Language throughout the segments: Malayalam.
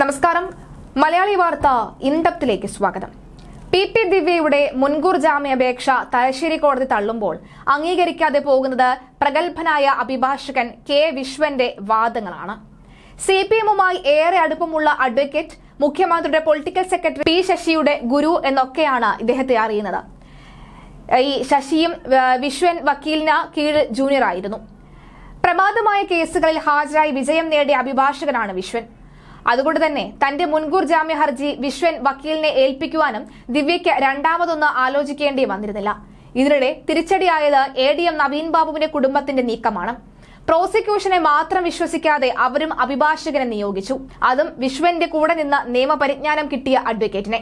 നമസ്കാരം. മലയാളി വാർത്ത ഇൻഡപ്തിലേക്ക് സ്വാഗതം. പി പി ദിവ്യയുടെ മുൻകൂർ ജാമ്യാപേക്ഷ തലശ്ശേരി കോടതി തള്ളുമ്പോൾ അംഗീകരിക്കാതെ പോകുന്നത് പ്രഗത്ഭനായ അഭിഭാഷകൻ കെ വിശ്വന്റെ വാദങ്ങളാണ്. സി പി എമ്മുമായി ഏറെ അടുപ്പമുള്ള അഡ്വക്കേറ്റ് മുഖ്യമന്ത്രിയുടെ പൊളിറ്റിക്കൽ സെക്രട്ടറി പി ശശിയുടെ ഗുരു എന്നൊക്കെയാണ് ഇദ്ദേഹത്തെ അറിയുന്നത്. ഈ ശശിയും വിശ്വൻ വക്കീലിന് കീഴിൽ ജൂനിയർ ആയിരുന്നു. പ്രമാദമായ കേസുകളിൽ ഹാജരായി വിജയം നേടിയ അഭിഭാഷകനാണ് വിശ്വൻ. അതുകൊണ്ട് തന്നെ തന്റെ മുൻകൂർ ജാമ്യ ഹർജി വിശ്വൻ വക്കീലിനെ ഏൽപ്പിക്കുവാനും ദിവ്യയ്ക്ക് രണ്ടാമതൊന്ന് ആലോചിക്കേണ്ടി വന്നിരുന്നില്ല. ഇതിനിടെ തിരിച്ചടിയായത് എ ഡി എം നവീൻ ബാബുവിന്റെ കുടുംബത്തിന്റെ നീക്കമാണ്. പ്രോസിക്യൂഷനെ മാത്രം വിശ്വസിക്കാതെ അവരും അഭിഭാഷകനെ നിയോഗിച്ചു. അതും വിശ്വന്റെ കൂടെ നിന്ന് നിയമപരിജ്ഞാനം കിട്ടിയ അഡ്വക്കേറ്റിനെ.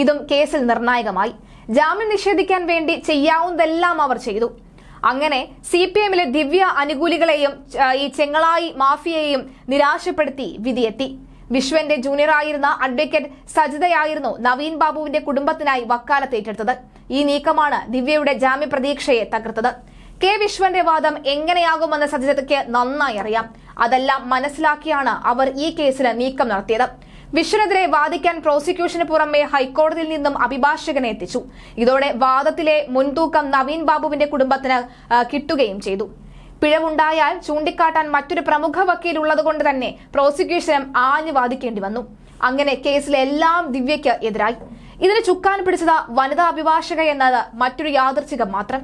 ഇതും കേസിൽ നിർണായകമായി. ജാമ്യം നിഷേധിക്കാൻ വേണ്ടി ചെയ്യാവുന്നതെല്ലാം അവർ ചെയ്തു. അങ്ങനെ സി പി എമ്മിലെ ദിവ്യ അനുകൂലികളെയും ഈ ചെങ്ങളായി മാഫിയെയും നിരാശപ്പെടുത്തി വിധിയെത്തി. വിശ്വന്റെ ജൂനിയറായിരുന്ന അഡ്വക്കേറ്റ് സജിതയായിരുന്നു നവീൻ ബാബുവിന്റെ കുടുംബത്തിനായി വക്കാലത്ത് ഏറ്റെടുത്തത്. ഈ നീക്കമാണ് ദിവ്യയുടെ ജാമ്യ പ്രതീക്ഷയെ തകർത്തത്. കെ വിശ്വന്റെ വാദം എങ്ങനെയാകുമെന്ന് സജിതയ്ക്ക് നന്നായി അറിയാം. അതെല്ലാം മനസ്സിലാക്കിയാണ് അവർ ഈ കേസിന് നീക്കം നടത്തിയത്. വിശ്വനെതിരെ വാദിക്കാൻ പ്രോസിക്യൂഷന് പുറമെ ഹൈക്കോടതിയിൽ നിന്നും അഭിഭാഷകനെ എത്തിച്ചു. ഇതോടെ വാദത്തിലെ മുൻതൂക്കം നവീൻ ബാബുവിന്റെ കുടുംബത്തിന് കിട്ടുകയും ചെയ്തു. പിഴവുണ്ടായാൽ ചൂണ്ടിക്കാട്ടാൻ മറ്റൊരു പ്രമുഖ വക്കീൽ ഉള്ളതുകൊണ്ട് തന്നെ പ്രോസിക്യൂഷനും ആഞ്ഞു വാദിക്കേണ്ടി വന്നു. അങ്ങനെ കേസിലെല്ലാം ദിവ്യയ്ക്ക് എതിരായി. ഇതിന് ചുക്കാൻ പിടിച്ചത് വനിതാ അഭിഭാഷക എന്നത് മറ്റൊരു യാദർച്ഛികം മാത്രം.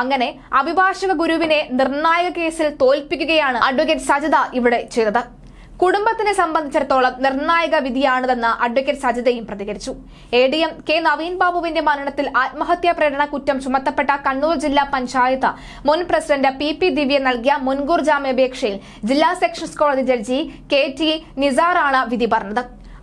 അങ്ങനെ അഭിഭാഷക ഗുരുവിനെ നിർണായക കേസിൽ തോൽപ്പിക്കുകയാണ് അഡ്വക്കേറ്റ് സജിത ഇവിടെ ചെയ്തത്. കുടുംബത്തിനെ സംബന്ധിച്ചിടത്തോളം നിർണായക വിധിയാണിതെന്ന് അഡ്വക്കേറ്റ് സജിതയും പ്രതികരിച്ചു. A D M K Naveen ബാബുവിന്റെ മരണത്തിൽ ആത്മഹത്യാ പ്രേരണ കുറ്റം ചുമത്തപ്പെട്ട കണ്ണൂർ ജില്ലാ പഞ്ചായത്ത് മുൻ പ്രസിഡന്റ് പി പി ദിവ്യ നൽകിയ മുൻകൂർ ജാമ്യാപേക്ഷയിൽ ജില്ലാ സെഷൻസ് കോടതി ജഡ്ജി കെ ടി നിസാറാണ് വിധി പറഞ്ഞത്.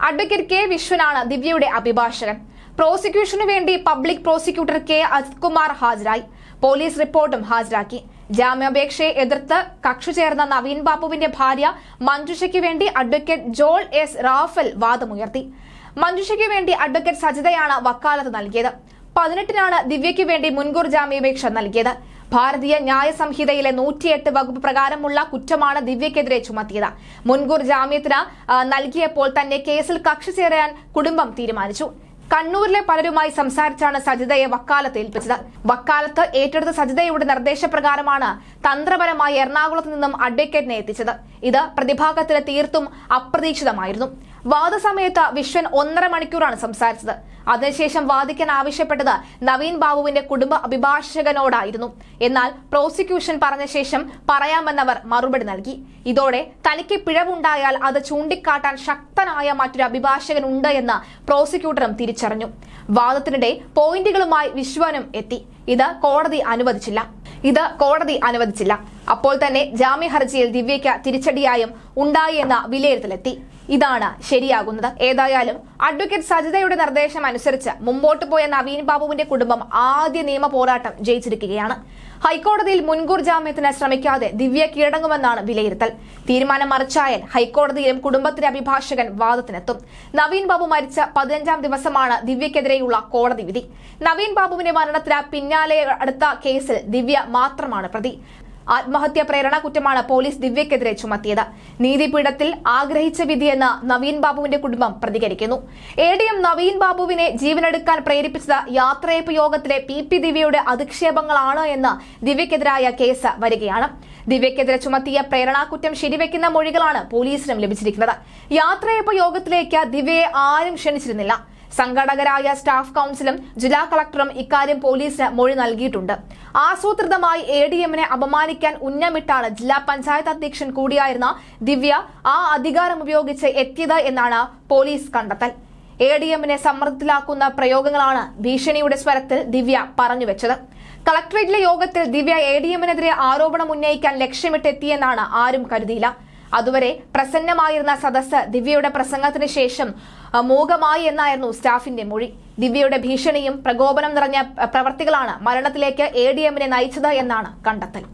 അഡ്വക്കേറ്റ് കെ വിശ്വനാണ് ദിവ്യയുടെ അഭിഭാഷകൻ. പ്രോസിക്യൂഷനു വേണ്ടി public prosecutor K Ajith Kumar ഹാജരായി. പോലീസ് റിപ്പോർട്ടും ഹാജരാക്കി. ജാമ്യാപേക്ഷയെ എതിർത്ത് കക്ഷി ചേർന്ന നവീൻ ബാബുവിന്റെ ഭാര്യ മഞ്ജുഷയ്ക്ക് വേണ്ടി അഡ്വക്കേറ്റ് ജോൾ എസ് റാഫൽ വാദമുയർത്തി. മഞ്ജുഷയ്ക്ക് വേണ്ടി അഡ്വക്കേറ്റ് സജിതയാണ് വക്കാലത്ത് നൽകിയത്. പതിനെട്ടിനാണ് ദിവ്യയ്ക്ക് വേണ്ടി മുൻകൂർ ജാമ്യാപേക്ഷ നൽകിയത്. ഭാരതീയ ന്യായ സംഹിതയിലെ നൂറ്റിയെട്ട് വകുപ്പ് പ്രകാരമുള്ള കുറ്റമാണ് ദിവ്യക്കെതിരെ ചുമത്തിയത്. മുൻകൂർ ജാമ്യത്തിന് നൽകിയപ്പോൾ തന്നെ കേസിൽ കക്ഷി ചേരാൻ കുടുംബം തീരുമാനിച്ചു. കണ്ണൂരിലെ പലരുമായി സംസാരിച്ചാണ് സജിതയെ വക്കാലത്ത് ഏൽപ്പിച്ചത്. വക്കാലത്ത് ഏറ്റെടുത്ത സജിതയുടെ നിർദ്ദേശപ്രകാരമാണ് തന്ത്രപരമായി എറണാകുളത്ത് നിന്നും അഡ്വക്കേറ്റിനെ എത്തിച്ചത്. ഇത് പ്രതിഭാഗത്തിന് തീർത്തും അപ്രതീക്ഷിതമായിരുന്നു. വാദസമയത്ത് വിശ്വൻ ഒന്നര മണിക്കൂറാണ് സംസാരിച്ചത്. അതിനുശേഷം വാദിക്കാൻ ആവശ്യപ്പെട്ടത് നവീൻ ബാബുവിന്റെ കുടുംബ അഭിഭാഷകനോടായിരുന്നു. എന്നാൽ പ്രോസിക്യൂഷൻ പറഞ്ഞ ശേഷം പറയാമെന്നവർ മറുപടി നൽകി. ഇതോടെ തനിക്ക് പിഴവുണ്ടായാൽ അത് ചൂണ്ടിക്കാട്ടാൻ ശക്തനായ മറ്റൊരു അഭിഭാഷകൻ ഉണ്ട് എന്ന് പ്രോസിക്യൂട്ടറും തിരിച്ചറിഞ്ഞു. വാദത്തിനിടെ പോയിന്റുകളുമായി വിശ്വനും എത്തി. ഇത് കോടതി അനുവദിച്ചില്ല. ഇത് കോടതി അനുവദിച്ചില്ല. അപ്പോൾ തന്നെ ജാമ്യ ഹർജിയിൽ ദിവ്യയ്ക്ക് തിരിച്ചടിയായും ഉണ്ടായി എന്ന വിലയിരുത്തലെത്തി. ഇതാണ് ശരിയാകുന്നത്. ഏതായാലും അഡ്വക്കേറ്റ് സജിതയുടെ നിർദ്ദേശം അനുസരിച്ച് മുമ്പോട്ട് പോയ നവീൻ ബാബുവിന്റെ കുടുംബം ആദ്യ നിയമ പോരാട്ടം ജയിച്ചിരിക്കുകയാണ്. ഹൈക്കോടതിയിൽ മുൻകൂർ ജാമ്യത്തിന് ശ്രമിക്കാതെ ദിവ്യ കീഴടങ്ങുമെന്നാണ് വിലയിരുത്തൽ. തീരുമാനം മറിച്ചായാൽ ഹൈക്കോടതിയിലും കുടുംബത്തിന്റെ അഭിഭാഷകൻ വാദത്തിനെത്തും. നവീൻ ബാബു മരിച്ച പതിനഞ്ചാം ദിവസമാണ് ദിവ്യക്കെതിരെയുള്ള കോടതി വിധി. നവീൻ ബാബുവിന്റെ മരണത്തിന് പിന്നാലെ അടുത്ത കേസിൽ ദിവ്യ മാത്രമാണ് പ്രതി. ആത്മഹത്യാ പ്രേരണ കുറ്റമാണ് പോലീസ് ദിവ്യക്കെതിരെ ചുമത്തിയത്. നീതിപീഠത്തിൽ ആഗ്രഹിച്ച വിധിയെന്ന് നവീൻ ബാബുവിന്റെ കുടുംബം പ്രതികരിക്കുന്നു. എ ഡി എം നവീൻ ബാബുവിനെ ജീവനെടുക്കാൻ പ്രേരിപ്പിച്ചത് യാത്രയപ്പ് യോഗത്തിലെ പി പി ദിവ്യയുടെ അധിക്ഷേപങ്ങളാണ് എന്ന് ദിവ്യക്കെതിരായ കേസ് വരികയാണ്. ദിവ്യക്കെതിരെ ചുമത്തിയ പ്രേരണാകുറ്റം ശരിവെക്കുന്ന മൊഴികളാണ് പോലീസിനും ലഭിച്ചിരിക്കുന്നത്. യാത്രയപ്പ് യോഗത്തിലേക്ക് ദിവ്യയെ ആരും ക്ഷണിച്ചിരുന്നില്ല. സംഘാടകരായ സ്റ്റാഫ് കൌൺസിലും ജില്ലാ കളക്ടറും ഇക്കാര്യം പോലീസിന് മൊഴി നൽകിയിട്ടുണ്ട്. ആസൂത്രിതമായി എ ഡി എമ്മിനെ അപമാനിക്കാൻ ഉന്നമിട്ടാണ് ജില്ലാ പഞ്ചായത്ത് അധ്യക്ഷൻ കൂടിയായിരുന്ന ദിവ്യ ആ അധികാരം ഉപയോഗിച്ച് എത്തിയത് എന്നാണ് പോലീസ് കണ്ടെത്തൽ. എ ഡി എമ്മിനെ സമ്മർദ്ദത്തിലാക്കുന്ന പ്രയോഗങ്ങളാണ് ഭീഷണിയുടെ സ്വരത്തിൽ ദിവ്യ പറഞ്ഞുവെച്ചത് കളക്ടറേറ്റിലെ യോഗത്തിൽ ദിവ്യ എ ഡി എമ്മിനെതിരെ ആരോപണം ഉന്നയിക്കാൻ ലക്ഷ്യമിട്ടെത്തിയെന്നാണ് ആരും കരുതിയില്ല. അതുവരെ പ്രസന്നമായിരുന്ന സദസ്സ് ദിവ്യയുടെ പ്രസംഗത്തിന് ശേഷം മൂകമായി എന്നായിരുന്നു സ്റ്റാഫിന്റെ മൊഴി. ദിവ്യയുടെ ഭീഷണിയും പ്രകോപനം നിറഞ്ഞ പ്രവർത്തികളാണ് മരണത്തിലേക്ക് എ ഡി എമ്മിനെ നയിച്ചത് എന്നാണ് കണ്ടെത്തൽ.